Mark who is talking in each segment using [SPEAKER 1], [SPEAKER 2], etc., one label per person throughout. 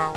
[SPEAKER 1] Wow.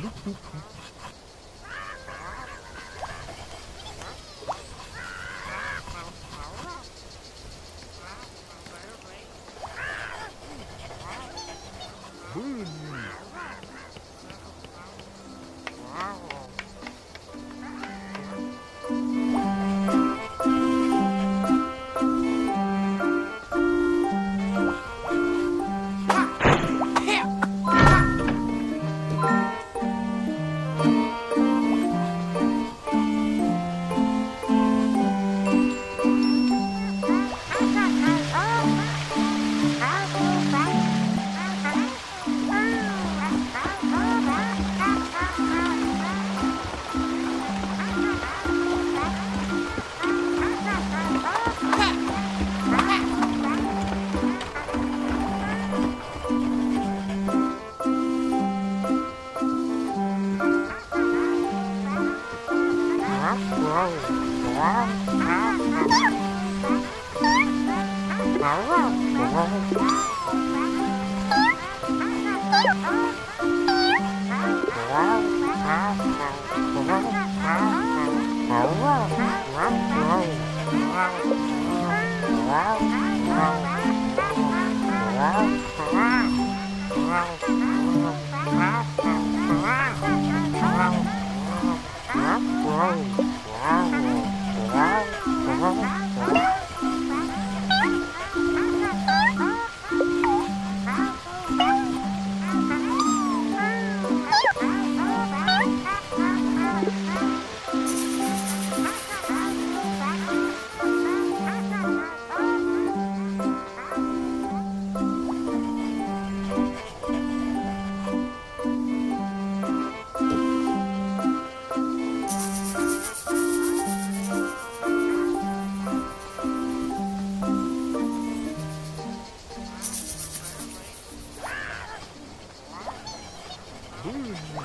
[SPEAKER 1] Boop, boop, boop. Wow. Wow.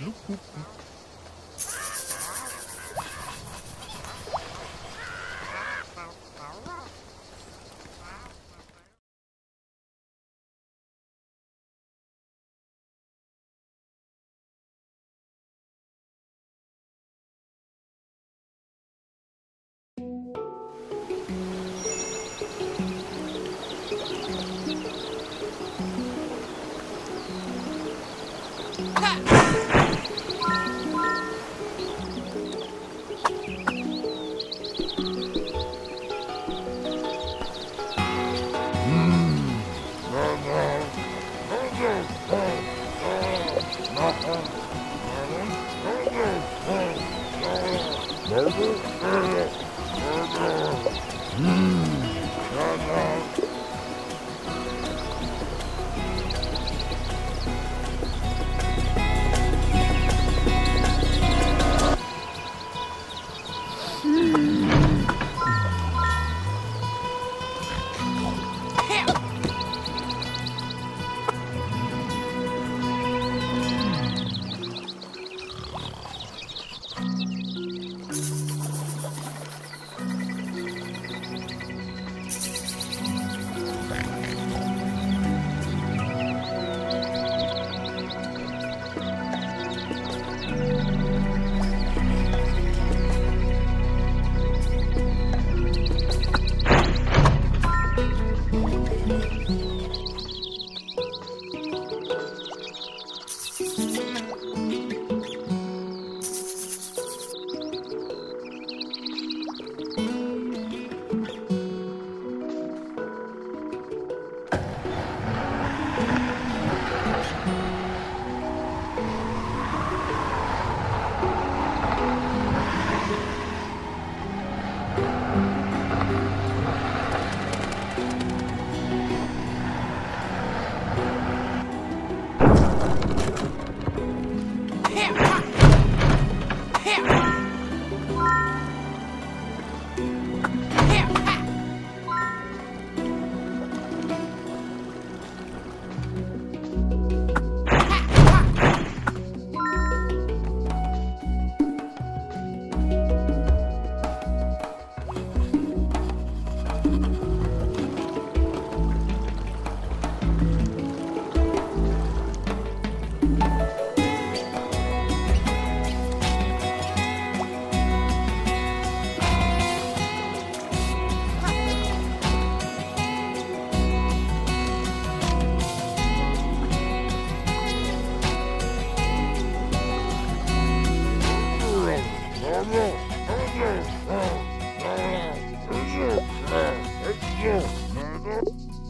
[SPEAKER 1] Lupupen. Mm. mm. Hoşçakalın.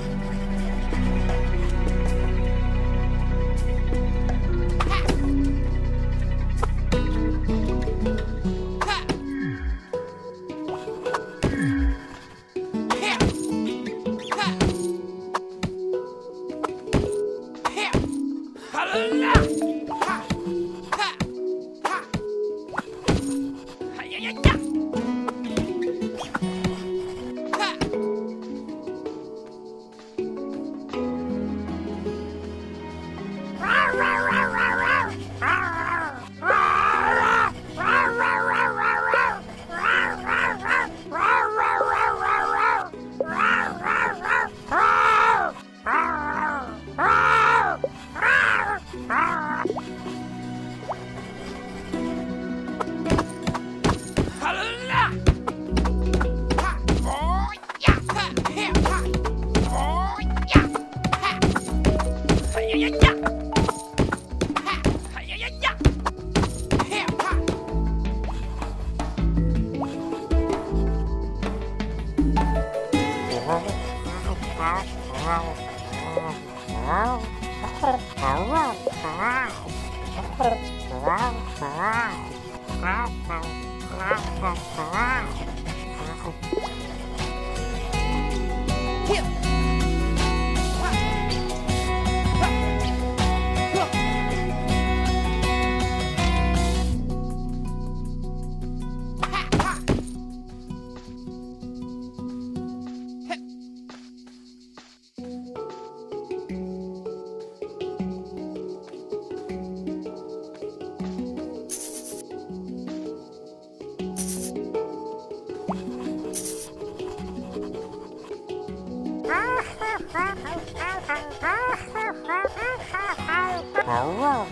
[SPEAKER 1] rah, rah, rah. Wow.